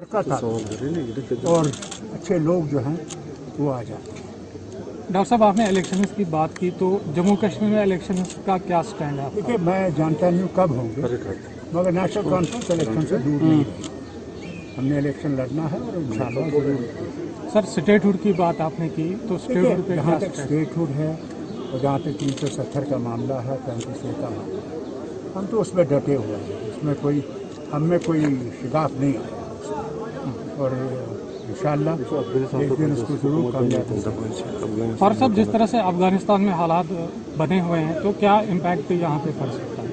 का था। और अच्छे लोग जो हैं वो आ जाते हैं डॉक्टर साहब आपने इलेक्शन की बात की तो जम्मू कश्मीर में इलेक्शन का क्या स्टैंड है देखिए मैं जानता नहीं हूँ कब होंगे मगर नेशनल कॉन्फ्रेंस इलेक्शन से दूर नहीं रही हमने इलेक्शन लड़ना है और इंशाल्लाह ज़रूर। सर स्टेटहुड की बात आपने की तो स्टेटहुड पे जहाँ तक स्टेटहुड है? और जहाँ तक तीन सौ सत्तर का मामला है पैंतीस ए का मामला हम तो उसमें डटे हुए हैं। उसमें कोई हम में कोई शिगाफ नहीं आया और इंशाल्लाह एक दिन उसको ज़रूर कामयाबी और सब जिस तरह से अफ़गानिस्तान में हालात बने हुए हैं तो क्या इम्पैक्ट यहाँ पे पड़ सकता है?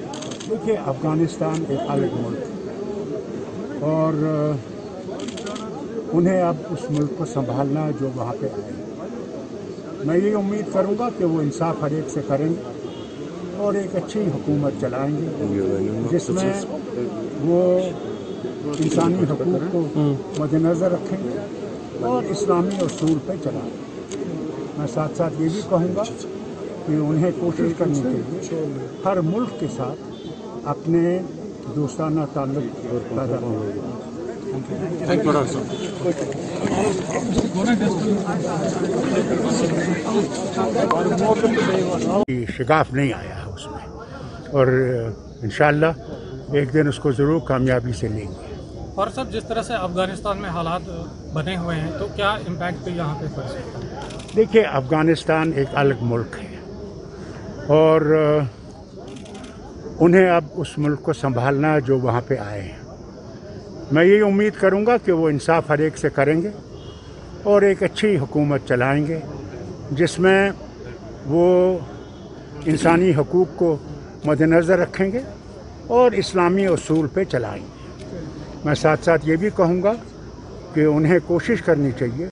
देखिए अफ़गानिस्तान एक अलग मुल्क है और उन्हें अब उस मुल्क को संभालना है जो वहाँ पे आए मैं ये उम्मीद करूँगा कि वो इंसाफ हर एक से करेंगे और एक अच्छी हुकूमत चलाएँगे जिसमें वो इंसानी हकूक़ को मद्देनज़र रखेंगे और इस्लामी असूल पर चलाएँगे मैं साथ साथ ये भी कहूँगा कि उन्हें कोशिश करनी चाहिए हर मुल्क के साथ अपने दोस्ताना ताल्लुक पैदा शिगाफ नहीं आया है उसमें। और इंशाल्लाह एक दिन उसको ज़रूर कामयाबी से लेंगे। और सब जिस तरह से अफ़गानिस्तान में हालात बने हुए हैं तो क्या इम्पैक्ट यहाँ पे पड़? सकता है देखिए, अफ़गानिस्तान एक अलग मुल्क है और उन्हें अब उस मुल्क को संभालना जो वहाँ पे आए हैं। मैं ये उम्मीद करूँगा कि वो इंसाफ हर एक से करेंगे और एक अच्छी हुकूमत चलाएँगे, जिसमें वो इंसानी हकूक़ को मद्दनज़र रखेंगे और इस्लामी असूल पे चलाएँगे। मैं साथ साथ ये भी कहूँगा कि उन्हें कोशिश करनी चाहिए।